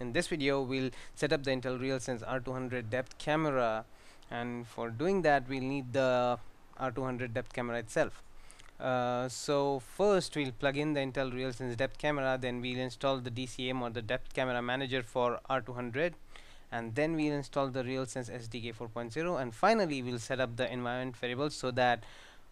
in this video we'll set up the Intel RealSense R200 depth camera and for doing that we'll need the R200 depth camera itself. Uh, so first we'll plug in the Intel RealSense depth camera then we'll install the DCM or the depth camera manager for R200 and then we'll install the RealSense SDK 4.0 and finally we'll set up the environment variables so that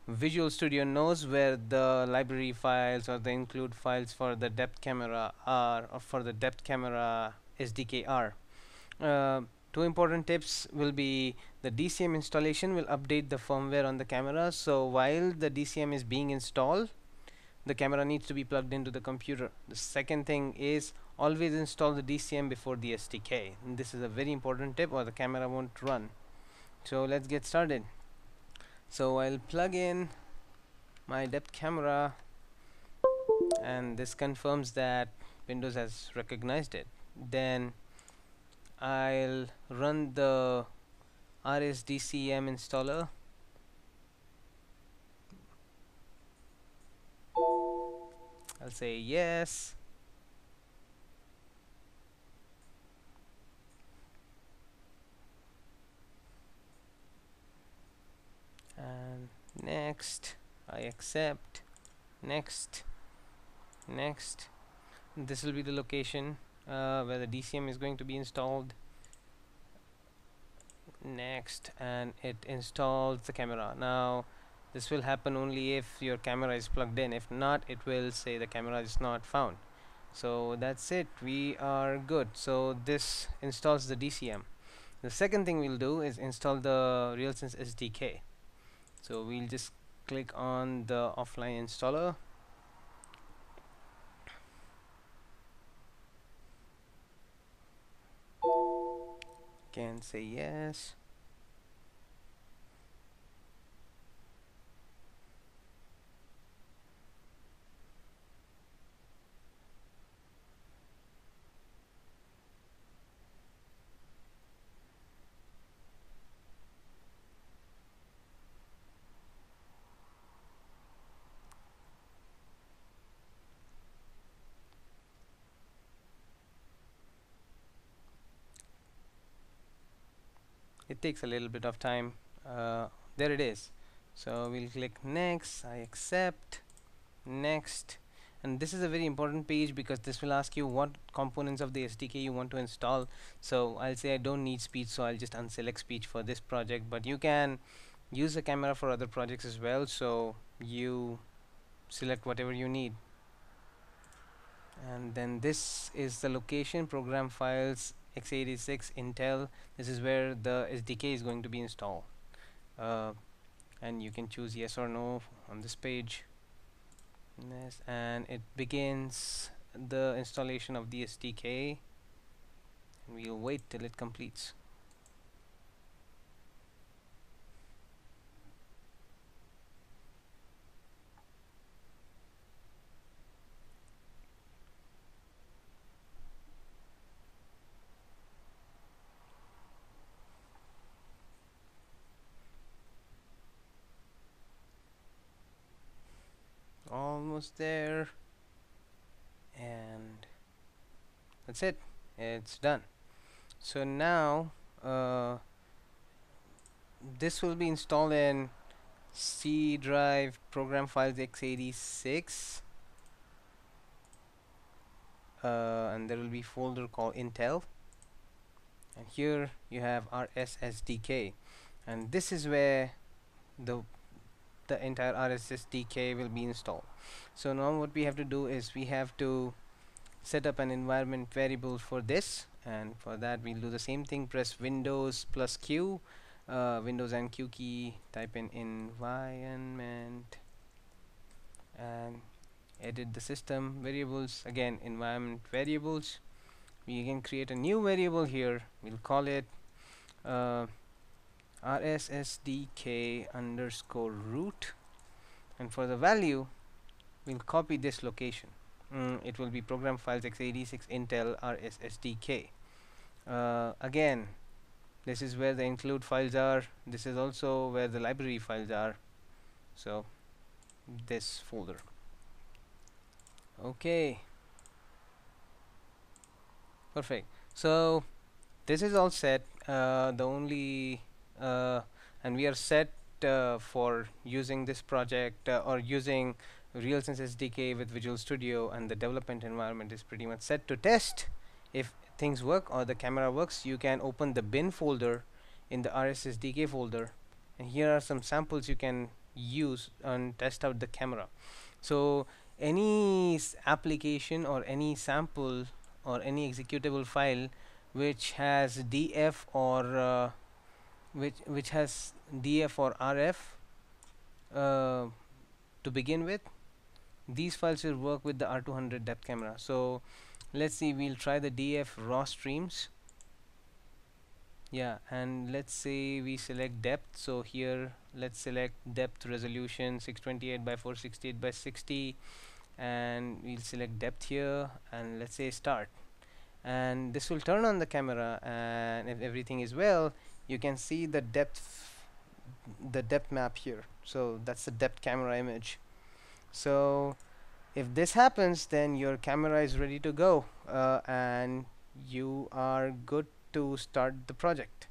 Visual Studio knows where the library files or the include files for the depth camera are or for the depth camera SDK are. Uh, two important tips will be the DCM installation will update the firmware on the camera so while the DCM is being installed the camera needs to be plugged into the computer. The second thing is always install the DCM before the SDK and this is a very important tip or the camera won't run. So let's get started so I'll plug in my depth camera and this confirms that Windows has recognized it. Then I'll run the RSDCM installer. I'll say yes and next. I accept. Next. Next. This will be the location uh, where the DCM is going to be installed. Next and it installs the camera. Now this will happen only if your camera is plugged in. If not it will say the camera is not found. So that's it. We are good. So this installs the DCM the second thing we'll do is install the RealSense SDK so we'll just click on the offline installer. Can say yes it takes a little bit of time. Uh, there it is. So we'll click next. I accept. Next. And this is a very important page because this will ask you what components of the SDK you want to install. So I'll say I don't need speech so I'll just unselect speech for this project. But you can use the camera for other projects as well. So you select whatever you need. And then this is the location program files x86 Intel this is where the SDK is going to be installed. Uh, and you can choose yes or no on this page. Yes, and it begins the installation of the SDK and we'll wait till it completes almost there. And that's it. It's done. So now uh, this will be installed in C drive program files x86 uh, and there will be folder called Intel. And here you have RSSDK and this is where the the entire RSSDK will be installed. So now what we have to do is we have to set up an environment variable for this. And for that we'll do the same thing. Press Windows plus Q uh, Windows and Q key. Type in environment and edit the system. Variables again environment variables. We can create a new variable here. We'll call it uh, rssdk underscore root. And for the value we'll copy this location. Mm, it will be program files x86 intel rssdk uh, again this is where the include files are. This is also where the library files are. So this folder. Okay. Perfect. So this is all set. Uh, the only and we are set uh, for using this project uh, or using RealSense SDK with Visual Studio and the development environment is pretty much set to test if things work or the camera works. You can open the bin folder in the RSSDK folder and here are some samples you can use and test out the camera. So any application or any sample or any executable file which has df or uh, which which has df or rf uh, to begin with. These files will work with the R200 depth camera. So let's see we'll try the df raw streams. Yeah and let's say we select depth. So here let's select depth resolution 628 by 468 by 60 and we'll select depth here and let's say start. And this will turn on the camera and if everything is well you can see the depth the depth map here. So that's the depth camera image. So if this happens then your camera is ready to go uh, and you are good to start the project